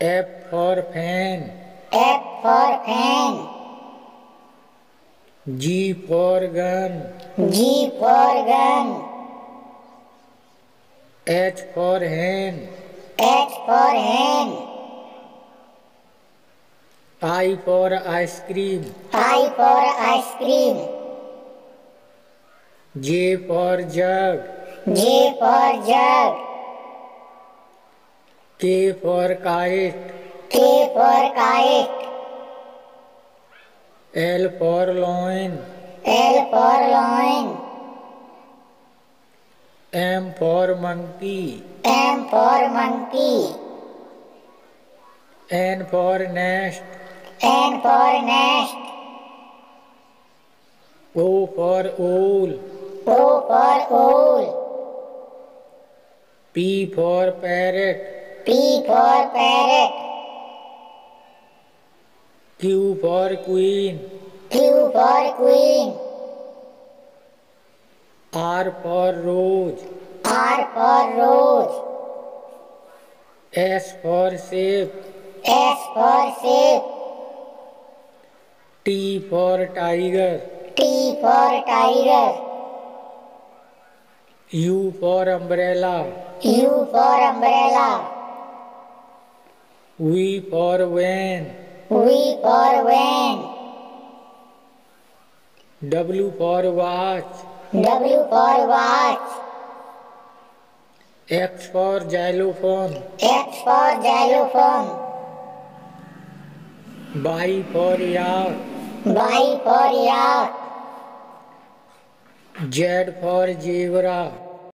F for fan. F for fan. G for gun. G for gun. H for hen. H for hen. I for ice cream. I for ice cream. J for jug. J for jug. K for kite. K for kite. L for loin. L for loin. M for monkey. M for monkey. N for nest. N for nest. O for owl. O for owl. P for parrot. P for parrot. Q for queen. Q for queen. R for rose. R for rose. S for shape. S for shape. T for tiger. T for tiger. U for umbrella. U for umbrella. V for van. V for van. W for watch. W for watch. X for xylophone. X for xylophone. Y for yak. Y for yak. Z for zebra.